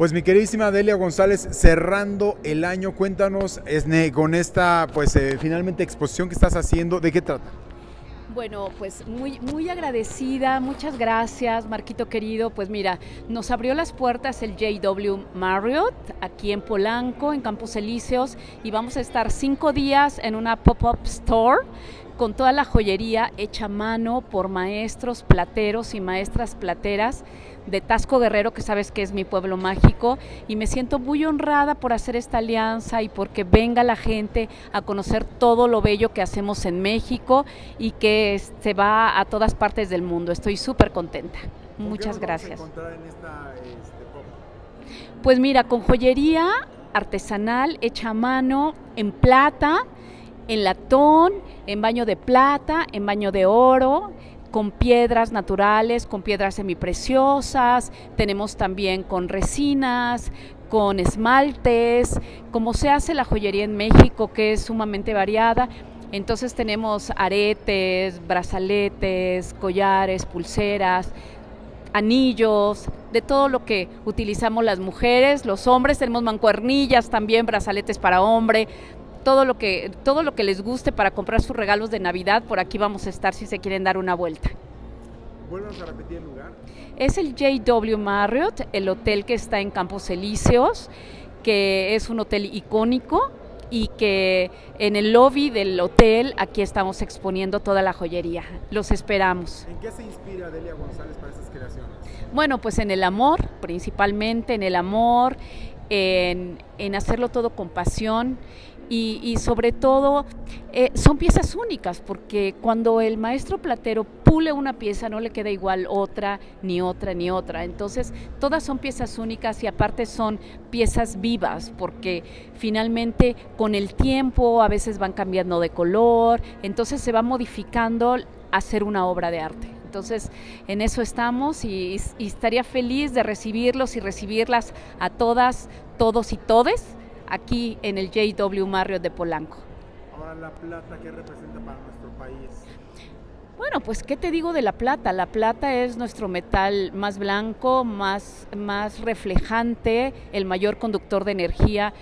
Pues mi queridísima Delia González, cerrando el año, cuéntanos Esne, con esta, pues eh, finalmente exposición que estás haciendo, ¿de qué trata? Bueno, pues muy, muy agradecida, muchas gracias, Marquito querido. Pues mira, nos abrió las puertas el JW Marriott aquí en Polanco, en Campos Elíseos, y vamos a estar cinco días en una pop-up store con toda la joyería hecha a mano por maestros plateros y maestras plateras de Tasco Guerrero, que sabes que es mi pueblo mágico, y me siento muy honrada por hacer esta alianza y porque venga la gente a conocer todo lo bello que hacemos en México y que se va a todas partes del mundo. Estoy súper contenta. Muchas gracias. Esta, este, pues mira, con joyería artesanal hecha a mano en plata en latón, en baño de plata, en baño de oro, con piedras naturales, con piedras semipreciosas, tenemos también con resinas, con esmaltes, como se hace la joyería en México, que es sumamente variada. Entonces tenemos aretes, brazaletes, collares, pulseras, anillos, de todo lo que utilizamos las mujeres, los hombres. Tenemos mancuernillas también, brazaletes para hombre, todo lo que todo lo que les guste para comprar sus regalos de Navidad, por aquí vamos a estar si se quieren dar una vuelta. Vuelvas a repetir el lugar. Es el JW Marriott, el hotel que está en Campos Elíseos, que es un hotel icónico y que en el lobby del hotel aquí estamos exponiendo toda la joyería. Los esperamos. ¿En qué se inspira Delia González para esas creaciones? Bueno, pues en el amor, principalmente en el amor, en, en hacerlo todo con pasión y, sobre todo eh, son piezas únicas porque cuando el maestro platero pule una pieza no le queda igual otra, ni otra, ni otra. Entonces todas son piezas únicas y aparte son piezas vivas porque finalmente con el tiempo a veces van cambiando de color, entonces se va modificando hacer una obra de arte. Entonces, en eso estamos y, y, estaría feliz de recibirlos y recibirlas a todas, todos y todes aquí en el JW Marriott de Polanco. Ahora la plata, ¿qué representa para nuestro país? Bueno, pues qué te digo de la plata. La plata es nuestro metal más blanco, más, más reflejante, el mayor conductor de energía.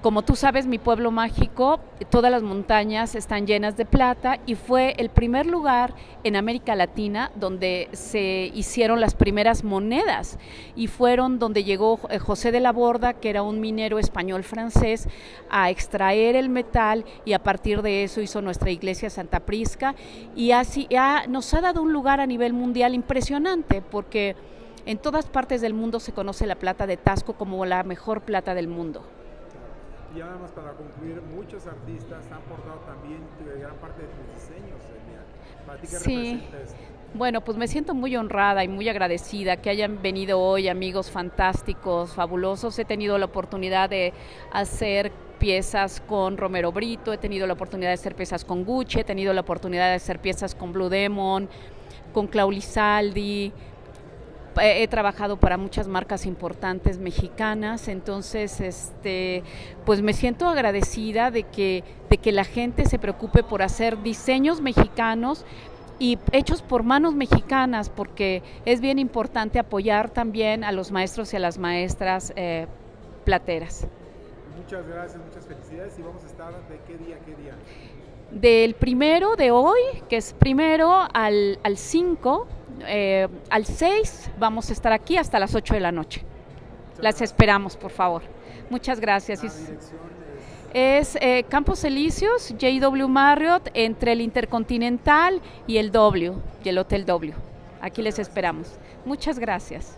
Como tú sabes, mi pueblo mágico, todas las montañas están llenas de plata y fue el primer lugar en América Latina donde se hicieron las primeras monedas y fueron donde llegó eh, José de la Borda, que era un minero español francés, a extraer el metal y a partir de eso hizo nuestra iglesia Santa Prisca y así nos ha dado un lugar a nivel mundial impresionante porque en todas partes del mundo se conoce la plata de Tasco como la mejor plata del mundo. Y además para concluir, muchos artistas han portado también gran parte de tus diseños. ¿Para ti qué sí. Bueno, pues me siento muy honrada y muy agradecida que hayan venido hoy amigos fantásticos, fabulosos. He tenido la oportunidad de hacer piezas con Romero Brito, he tenido la oportunidad de hacer piezas con Gucci, he tenido la oportunidad de hacer piezas con Blue Demon, con Claulisaldi, he, trabajado para muchas marcas importantes mexicanas, entonces este pues me siento agradecida de que, de que la gente se preocupe por hacer diseños mexicanos y hechos por manos mexicanas, porque es bien importante apoyar también a los maestros y a las maestras eh, plateras. Muchas gracias, muchas felicidades y vamos a estar de qué día, qué día. Del primero de hoy, que es primero al 5, eh, al 6 vamos a estar aquí hasta las 8 de la noche. Las esperamos, por favor. Muchas gracias. es eh, Campos Elíseos, JW Marriott, entre el Intercontinental y el W, y el Hotel W. Aquí les esperamos. Muchas gracias.